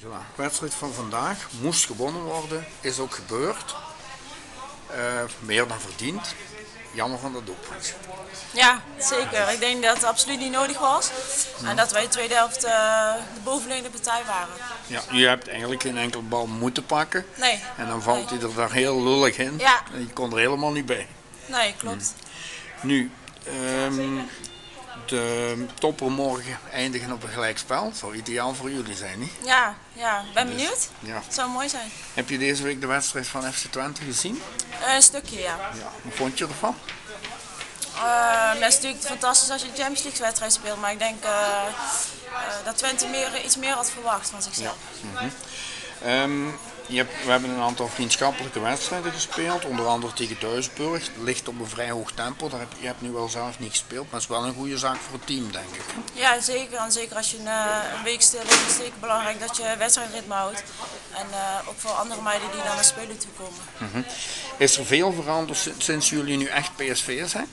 De wedstrijd van vandaag moest gewonnen worden, is ook gebeurd. Eh, meer dan verdiend. Jammer van dat doelpunt. Ja, zeker. Ik denk dat het absoluut niet nodig was. En dat wij de tweede helft eh, de bovenliggende partij waren. Ja, je hebt eigenlijk geen enkel bal moeten pakken. Nee. En dan valt hij er daar heel lullig in. Ja. En je kon er helemaal niet bij. Nee, klopt. Nu, ehm, de topper morgen eindigen op een gelijkspel. Zou ideaal voor jullie zijn, niet? Ja, ja. Ben benieuwd. Ja. Het zou mooi zijn. Heb je deze week de wedstrijd van FC Twente gezien? Eh, een stukje, ja. Ja. Hoe vond je ervan? Eh, het is natuurlijk fantastisch als je een Champions League wedstrijd speelt. Maar ik denk eh, eh, dat Twente meer, iets meer had verwacht van zichzelf. Ehm, je hebt, we hebben een aantal vriendschappelijke wedstrijden gespeeld, onder andere tegen Duisburg. Het ligt op een vrij hoog tempo. Daar heb, je hebt nu wel zelf niet gespeeld, maar het is wel een goede zaak voor het team, denk ik. Ja, zeker. En zeker als je een, eh, een week stil ligt, is het zeker belangrijk dat je wedstrijdritme houdt. En eh, ook voor andere meiden die dan naar spelen toe komen. Is er veel veranderd si- sinds jullie nu echt PSV zijn?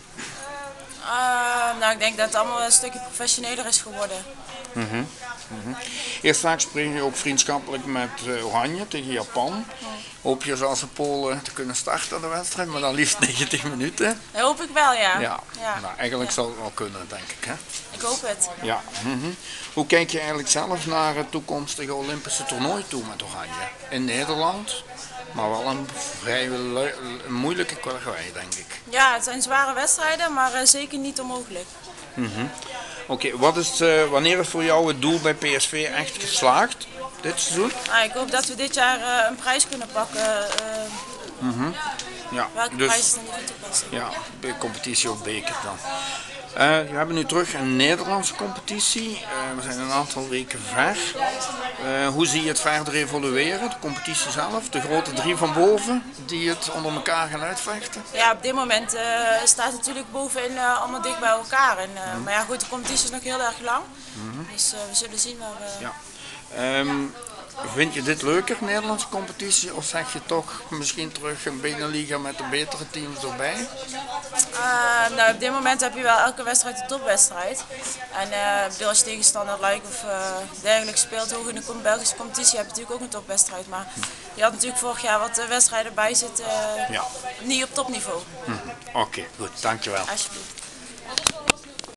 Eh, nou, ik denk dat het allemaal een stukje professioneler is geworden. Eerst vaak spring je ook vriendschappelijk met eh, Oranje tegen Japan. Hoop je zoals de Polen te kunnen starten de wedstrijd, maar dan liefst 90 minuten. Dat hoop ik wel, ja. Ja, ja. Nou, eigenlijk Ja. zal het wel kunnen, denk ik. Hè? Ik hoop het. Ja. mhm. Hoe kijk je eigenlijk zelf naar het toekomstige Olympische toernooi toe met Oranje? In Nederland, maar wel een vrij een moeilijke kwaliteit, denk ik. Ja, het zijn zware wedstrijden, maar eh, zeker niet onmogelijk. Oké, wat is, eh, wanneer is voor jou het doel bij PSV echt geslaagd dit seizoen? Nou, ik hoop dat we dit jaar eh, een prijs kunnen pakken. eh, Ja, welke dus prijs is dan niet van toepassing? ja, bij competitie of beker dan. Eh, we hebben nu terug een Nederlandse competitie. Eh, we zijn een aantal weken ver. Eh, hoe zie je het verder evolueren? De competitie zelf, de grote drie van boven, die het onder elkaar gaan uitvechten? Ja, op dit moment staat het natuurlijk bovenin allemaal dicht bij elkaar. En, eh, Maar ja, goed, de competitie is nog heel erg lang. Dus eh, we zullen zien waar we... Ja. Ehm, vind je dit leuker, Nederlandse competitie? Of zeg je toch misschien terug een Beneliga met de betere teams erbij? Eh, nou, op dit moment heb je wel elke wedstrijd een topwedstrijd. En bedoel, als je tegenstander of dergelijke speelt, hoog in de Belgische competitie, heb je natuurlijk ook een topwedstrijd. Maar je had natuurlijk vorig jaar wat wedstrijden bij zitten, Ja. niet op topniveau. Oké, goed, dankjewel. Alsjeblieft.